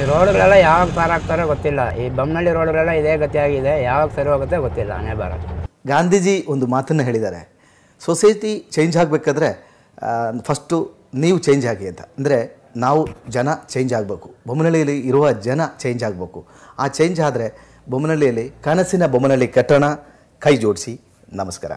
ಈ ರೋಡ್ಗಳೆಲ್ಲ ಯಾವಾಗ ಪಾರ್ ಆಗ್ತಾರೋ ಗೊತ್ತಿಲ್ಲ. ಈ ಬೊಮ್ಮನಳ್ಳಿ ರೋಡ್ಗಳೆಲ್ಲ ಇದೇ ಗತಿಯಾಗಿದೆ. ಯಾವಾಗ ಸರಿ ಹೋಗುತ್ತೆ ಗೊತ್ತಿಲ್ಲ. ಹಣೆ ಬರ. ಗಾಂಧೀಜಿ ಒಂದು ಮಾತನ್ನು ಹೇಳಿದ್ದಾರೆ. ಸೊಸೈಟಿ ಚೇಂಜ್ ಆಗಬೇಕಾದ್ರೆ ಫಸ್ಟು ನೀವು ಚೇಂಜ್ ಆಗಿ ಅಂತ. ಅಂದರೆ ನಾವು ಜನ ಚೇಂಜ್ ಆಗಬೇಕು. ಬೊಮ್ಮನಹಳ್ಳಿಯಲ್ಲಿ ಇರುವ ಜನ ಚೇಂಜ್ ಆಗಬೇಕು. ಆ ಚೇಂಜ್ ಆದರೆ ಬೊಮ್ಮನಹಳ್ಳಿಯಲ್ಲಿ ಕನಸಿನ ಬೊಮ್ಮನಹಳ್ಳಿ ಕಟ್ಟಣ ಕೈ ಜೋಡಿಸಿ. ನಮಸ್ಕಾರ.